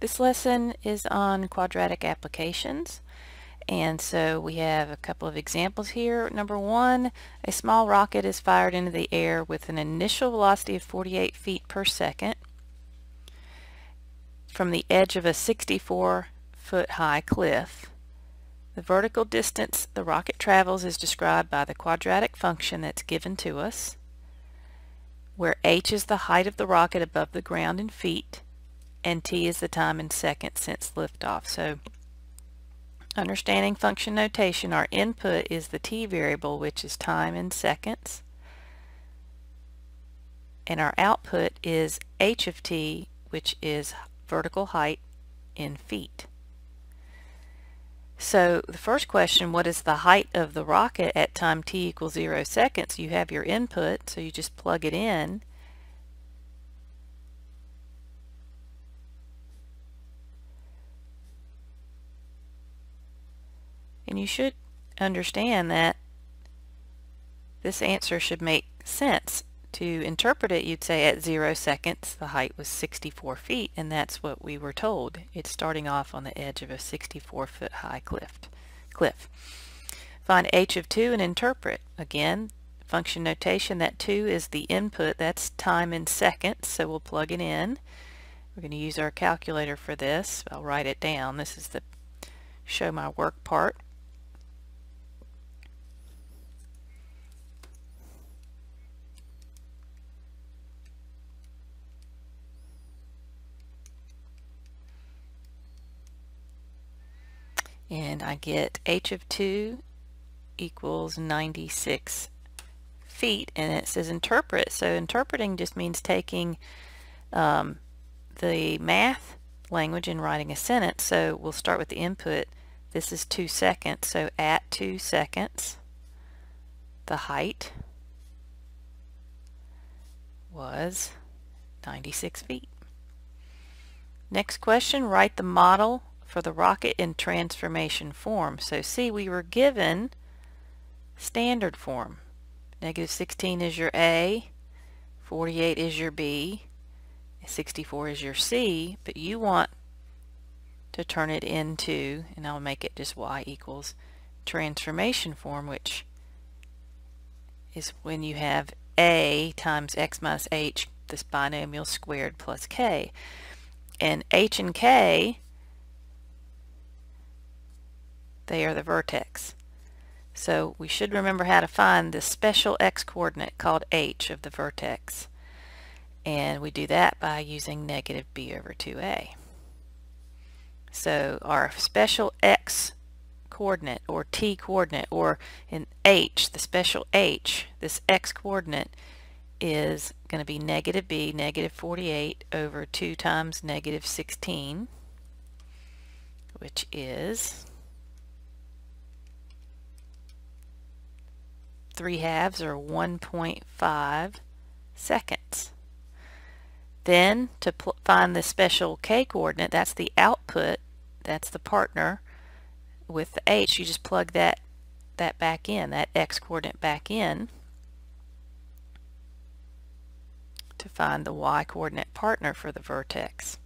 This lesson is on quadratic applications and so we have a couple of examples here. Number one, a small rocket is fired into the air with an initial velocity of 48 feet per second from the edge of a 64 foot high cliff. The vertical distance the rocket travels is described by the quadratic function that's given to us where h is the height of the rocket above the ground in feet and t is the time in seconds since liftoff. So understanding function notation, our input is the t variable, which is time in seconds. And our output is h of t, which is vertical height in feet. So the first question, what is the height of the rocket at time t equals 0 seconds? You have your input, so you just plug it in And you should understand that this answer should make sense. To interpret it, you'd say at zero seconds, the height was 64 feet, and that's what we were told. It's starting off on the edge of a 64 foot high cliff. cliff. Find h of 2 and interpret. Again, function notation, that 2 is the input, that's time in seconds, so we'll plug it in. We're going to use our calculator for this. I'll write it down. This is the show my work part. And I get h of 2 equals 96 feet. And it says interpret. So interpreting just means taking um, the math language and writing a sentence. So we'll start with the input. This is 2 seconds. So at 2 seconds the height was 96 feet. Next question write the model for the rocket in transformation form. So see, we were given standard form. Negative 16 is your A, 48 is your B, 64 is your C, but you want to turn it into, and I'll make it just y equals transformation form, which is when you have a times x minus h, this binomial squared plus k. And h and k they are the vertex. So we should remember how to find the special x-coordinate called h of the vertex. And we do that by using negative b over 2a. So our special x coordinate or t coordinate or in h, the special h, this x coordinate is going to be negative b, negative 48 over 2 times negative 16, which is 3 halves or 1.5 seconds. Then to find the special k coordinate, that's the output, that's the partner with the h, you just plug that that back in, that x coordinate back in to find the y coordinate partner for the vertex.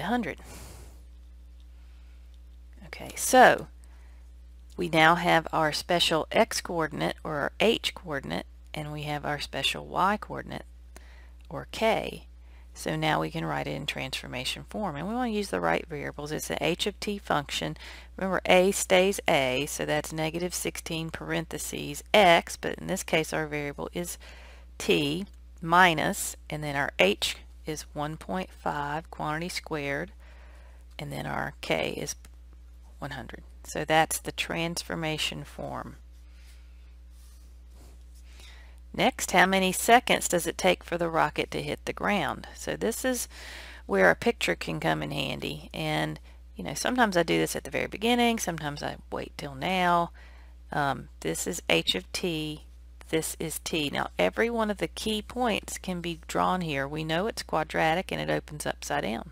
And 100. Okay, so we now have our special x coordinate or our h coordinate and we have our special y coordinate or k. So now we can write it in transformation form. And we want to use the right variables. It's an h of t function. Remember a stays a, so that's negative 16 parentheses x, but in this case our variable is t minus, and then our h is 1.5 quantity squared and then our K is 100. So that's the transformation form. Next, how many seconds does it take for the rocket to hit the ground? So this is where a picture can come in handy. And, you know, sometimes I do this at the very beginning, sometimes I wait till now. Um, this is h of t this is t. Now every one of the key points can be drawn here. We know it's quadratic and it opens upside down.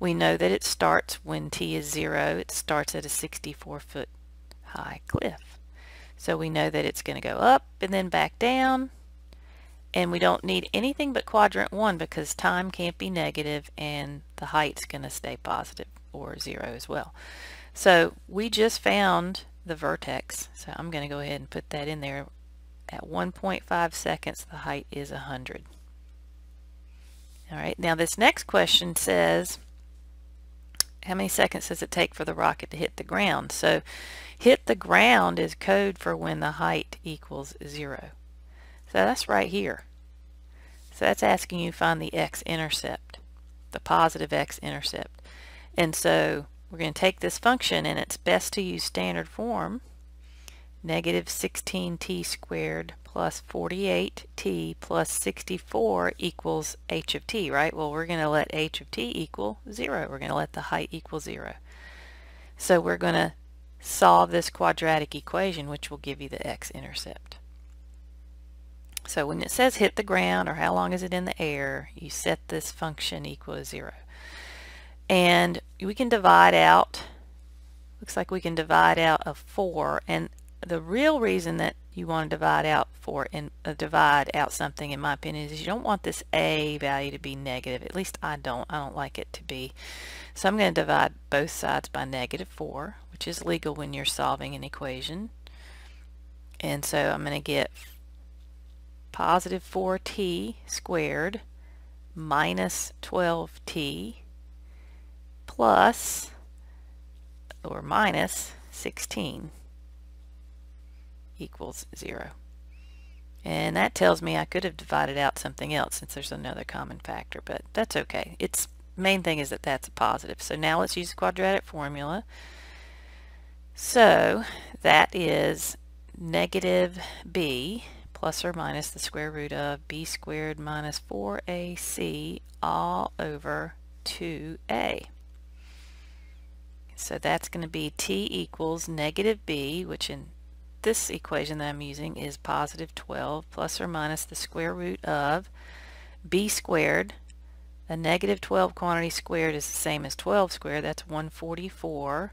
We know that it starts when t is 0. It starts at a 64 foot high cliff. So we know that it's going to go up and then back down. And we don't need anything but quadrant 1 because time can't be negative and the height's going to stay positive or 0 as well. So we just found the vertex. So I'm going to go ahead and put that in there. At 1.5 seconds, the height is 100. All right, now this next question says, how many seconds does it take for the rocket to hit the ground? So hit the ground is code for when the height equals zero. So that's right here. So that's asking you to find the x-intercept, the positive x-intercept. And so we're going to take this function and it's best to use standard form. Negative 16t squared plus 48t plus 64 equals h of t, right? Well, we're going to let h of t equal 0. We're going to let the height equal 0. So we're going to solve this quadratic equation, which will give you the x-intercept. So when it says hit the ground or how long is it in the air, you set this function equal to 0 and we can divide out looks like we can divide out a 4 and the real reason that you want to divide out for and uh, divide out something in my opinion is you don't want this a value to be negative. At least I don't. I don't like it to be. So I'm going to divide both sides by negative 4 which is legal when you're solving an equation. And so I'm going to get positive 4t squared minus 12t plus or minus 16 equals 0. And that tells me I could have divided out something else since there's another common factor, but that's okay. Its main thing is that that's a positive. So now let's use the quadratic formula. So that is negative b plus or minus the square root of b squared minus 4ac all over 2a. So that's going to be t equals negative b, which in this equation that I'm using is positive 12 plus or minus the square root of b squared. A negative 12 quantity squared is the same as 12 squared. That's 144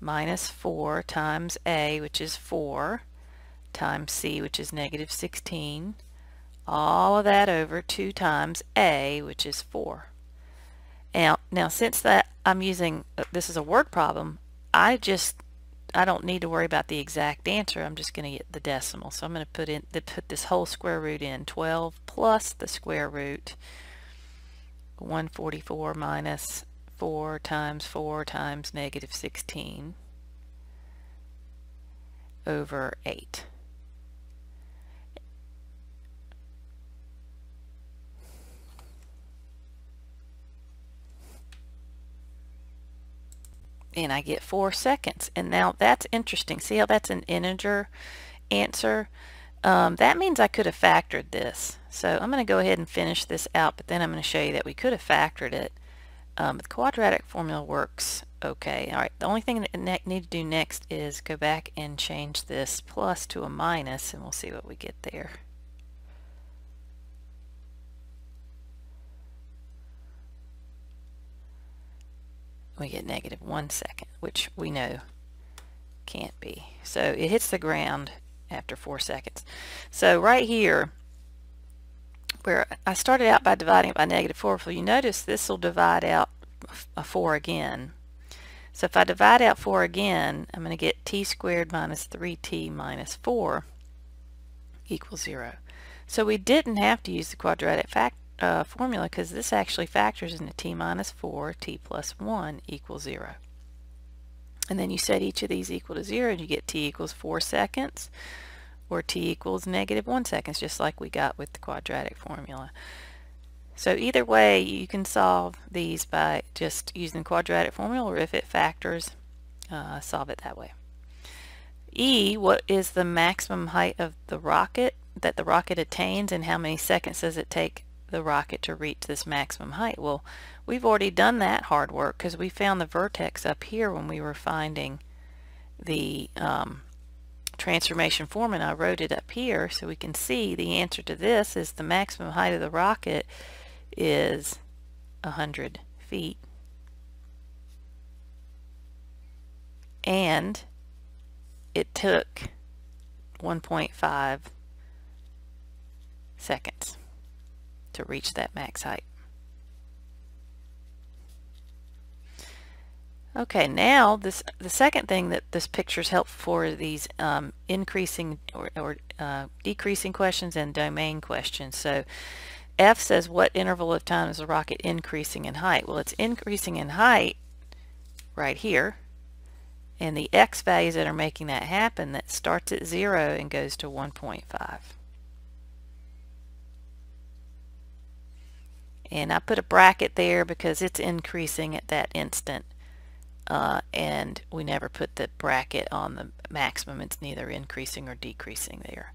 minus 4 times a, which is 4, times c, which is negative 16. All of that over 2 times a, which is 4. Now, now since that I'm using, uh, this is a word problem, I just, I don't need to worry about the exact answer. I'm just going to get the decimal. So I'm going to put in, put this whole square root in, 12 plus the square root, 144 minus 4 times 4 times negative 16 over 8. And I get four seconds. And now that's interesting. See how that's an integer answer? Um, that means I could have factored this. So I'm going to go ahead and finish this out, but then I'm going to show you that we could have factored it. Um, the quadratic formula works okay. All right, the only thing that I need to do next is go back and change this plus to a minus, and we'll see what we get there. We get negative one second, which we know can't be. So it hits the ground after four seconds. So right here, where I started out by dividing it by negative 4, well, you notice this will divide out a 4 again. So if I divide out 4 again, I'm going to get t squared minus 3t minus 4 equals 0. So we didn't have to use the quadratic fact uh, formula because this actually factors into t minus 4, t plus 1 equals 0. And then you set each of these equal to 0 and you get t equals 4 seconds or t equals negative 1 seconds just like we got with the quadratic formula. So either way you can solve these by just using the quadratic formula or if it factors uh, solve it that way. E, what is the maximum height of the rocket that the rocket attains and how many seconds does it take the rocket to reach this maximum height. Well, we've already done that hard work because we found the vertex up here when we were finding the um, transformation form and I wrote it up here so we can see the answer to this is the maximum height of the rocket is 100 feet and it took 1.5 seconds to reach that max height. Okay, now this the second thing that this picture is helpful for are these um, increasing or, or uh, decreasing questions and domain questions. So F says what interval of time is the rocket increasing in height? Well, it's increasing in height right here. And the x values that are making that happen, that starts at 0 and goes to 1.5. And I put a bracket there because it's increasing at that instant uh, and we never put the bracket on the maximum. It's neither increasing or decreasing there.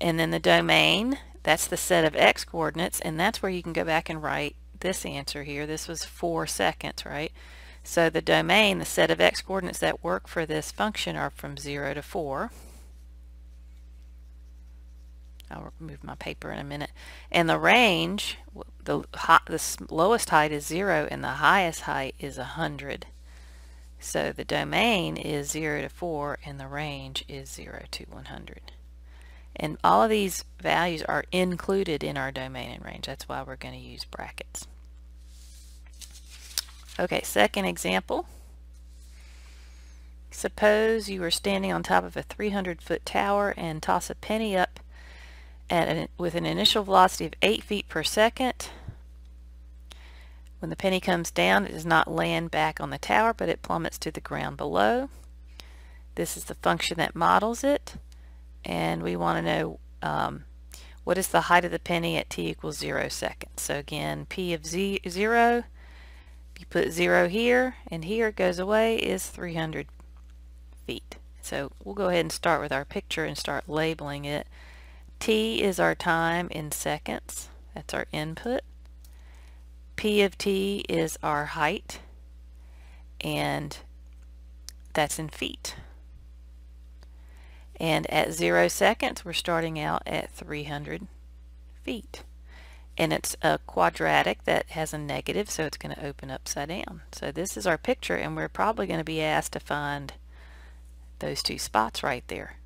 And then the domain, that's the set of x coordinates, and that's where you can go back and write this answer here. This was 4 seconds, right? So the domain, the set of x coordinates that work for this function are from 0 to 4. I'll remove my paper in a minute. And the range, the, the lowest height is 0 and the highest height is 100. So the domain is 0 to 4 and the range is 0 to 100. And all of these values are included in our domain and range. That's why we're going to use brackets. Okay, second example. Suppose you are standing on top of a 300 foot tower and toss a penny up an, with an initial velocity of 8 feet per second when the penny comes down, it does not land back on the tower, but it plummets to the ground below. This is the function that models it, and we want to know um, what is the height of the penny at t equals 0 seconds. So again, p of z 0, you put 0 here, and here it goes away, is 300 feet. So we'll go ahead and start with our picture and start labeling it. T is our time in seconds. That's our input. P of t is our height and that's in feet. And at zero seconds we're starting out at 300 feet. And it's a quadratic that has a negative so it's going to open upside down. So this is our picture and we're probably going to be asked to find those two spots right there.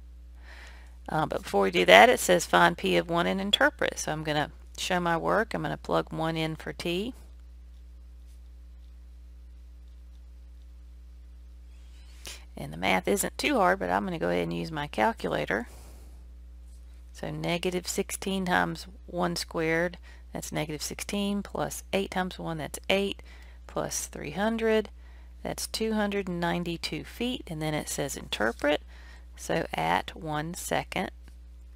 Uh, but before we do that it says find P of 1 and interpret. So I'm going to show my work. I'm going to plug 1 in for t. And the math isn't too hard, but I'm going to go ahead and use my calculator. So negative 16 times 1 squared, that's negative 16, plus 8 times 1, that's 8, plus 300, that's 292 feet. And then it says interpret. So at 1 second,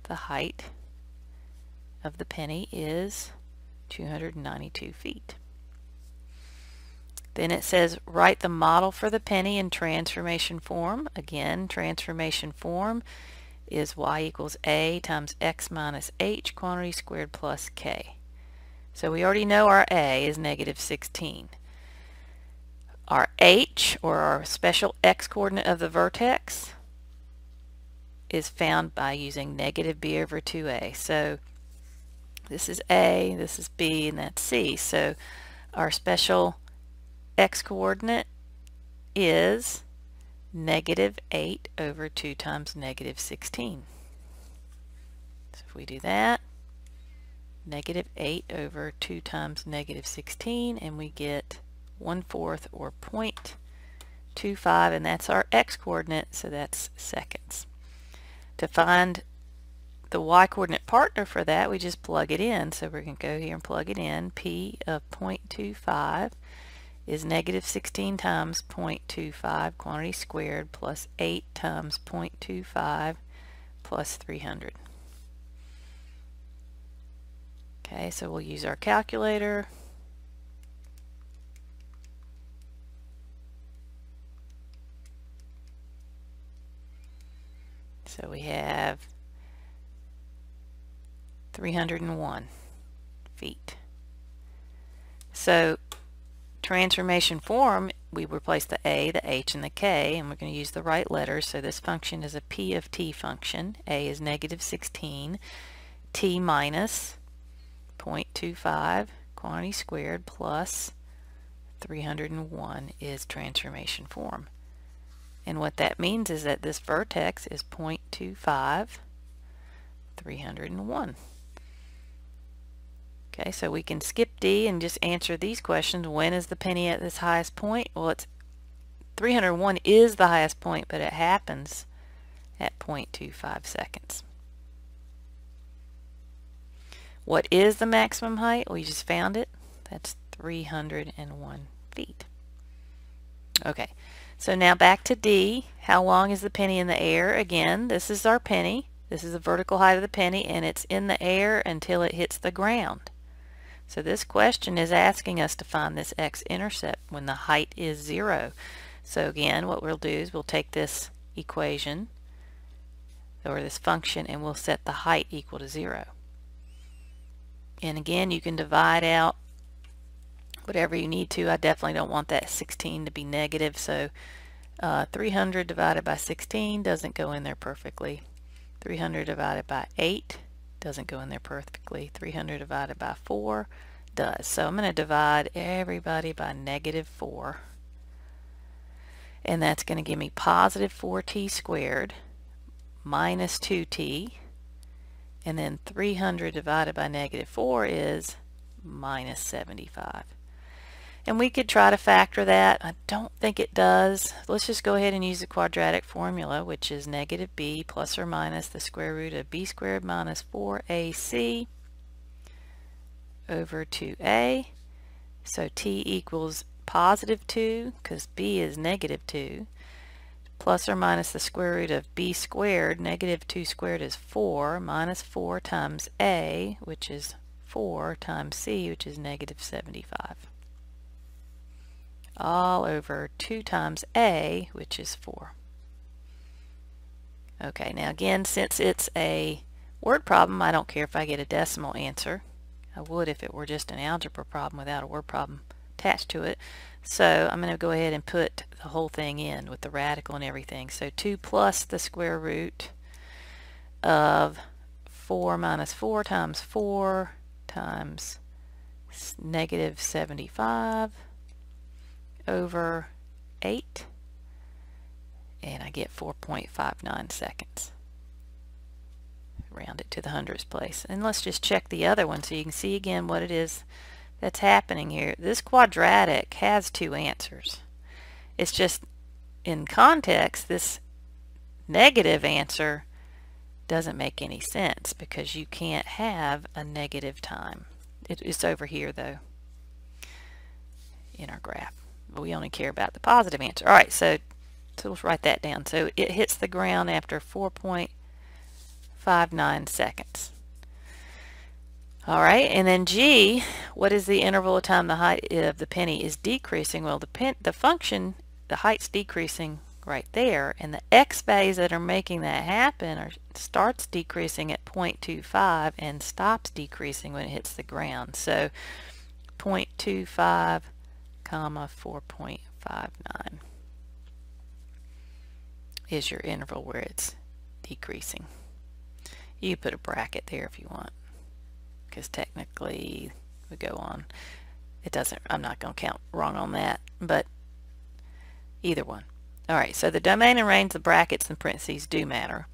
the height of the penny is 292 feet. Then it says write the model for the penny in transformation form. Again, transformation form is y equals a times x minus h quantity squared plus k. So we already know our a is negative 16. Our h, or our special x coordinate of the vertex, is found by using negative b over 2a. So this is a, this is b, and that's c. So our special x-coordinate is negative 8 over 2 times negative 16. So if we do that, negative 8 over 2 times negative 16, and we get 1 fourth or 0.25, and that's our x-coordinate, so that's seconds. To find the y-coordinate partner for that, we just plug it in. So we're going to go here and plug it in. P of 0.25 is negative 16 times 0.25 quantity squared plus 8 times 0.25 plus 300. Okay, so we'll use our calculator. So we have 301 feet. So transformation form, we replace the a, the h, and the k, and we're going to use the right letters. So this function is a p of t function. a is negative 16, t minus 0.25 quantity squared plus 301 is transformation form. And what that means is that this vertex is 0.25, 301. Okay, so we can skip D and just answer these questions. When is the penny at this highest point? Well, it's 301 is the highest point, but it happens at 0.25 seconds. What is the maximum height? We just found it. That's 301 feet. Okay, so now back to D. How long is the penny in the air? Again, this is our penny. This is the vertical height of the penny, and it's in the air until it hits the ground. So this question is asking us to find this x-intercept when the height is zero. So again, what we'll do is we'll take this equation or this function and we'll set the height equal to zero. And again, you can divide out whatever you need to. I definitely don't want that 16 to be negative, so uh, 300 divided by 16 doesn't go in there perfectly. 300 divided by 8 doesn't go in there perfectly. 300 divided by 4 does. So I'm going to divide everybody by negative 4. And that's going to give me positive 4t squared minus 2t. And then 300 divided by negative 4 is minus 75. And we could try to factor that. I don't think it does. Let's just go ahead and use the quadratic formula, which is negative b plus or minus the square root of b squared minus 4ac over 2a. So t equals positive 2, because b is negative 2, plus or minus the square root of b squared. Negative 2 squared is 4, minus 4 times a, which is 4, times c, which is negative 75 all over 2 times a, which is 4. Okay, now again, since it's a word problem, I don't care if I get a decimal answer. I would if it were just an algebra problem without a word problem attached to it. So I'm going to go ahead and put the whole thing in with the radical and everything. So 2 plus the square root of 4 minus 4 times 4 times negative 75 over 8 and I get 4.59 seconds. Round it to the hundredths place. And let's just check the other one so you can see again what it is that's happening here. This quadratic has two answers. It's just in context this negative answer doesn't make any sense because you can't have a negative time. it's over here though in our graph we only care about the positive answer. All right, so, so let's write that down. So it hits the ground after 4.59 seconds. All right, and then G, what is the interval of time the height of the penny is decreasing? Well, the, pen, the function, the height's decreasing right there, and the x values that are making that happen are starts decreasing at 0.25 and stops decreasing when it hits the ground. So 0.25 comma 4.59 is your interval where it's decreasing. You put a bracket there if you want because technically we go on. It doesn't I'm not going to count wrong on that but either one. Alright so the domain and range the brackets and parentheses do matter.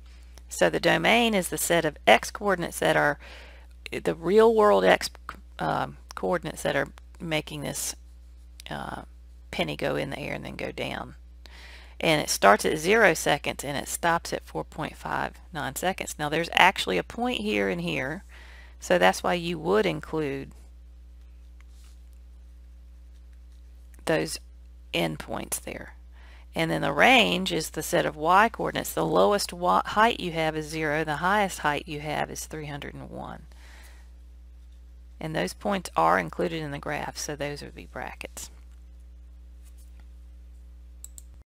So the domain is the set of x coordinates that are the real world x um, coordinates that are making this uh, penny go in the air and then go down. And it starts at 0 seconds and it stops at 4.59 seconds. Now there's actually a point here and here, so that's why you would include those endpoints there. And then the range is the set of y coordinates. The lowest height you have is 0, the highest height you have is 301. And those points are included in the graph, so those would be brackets.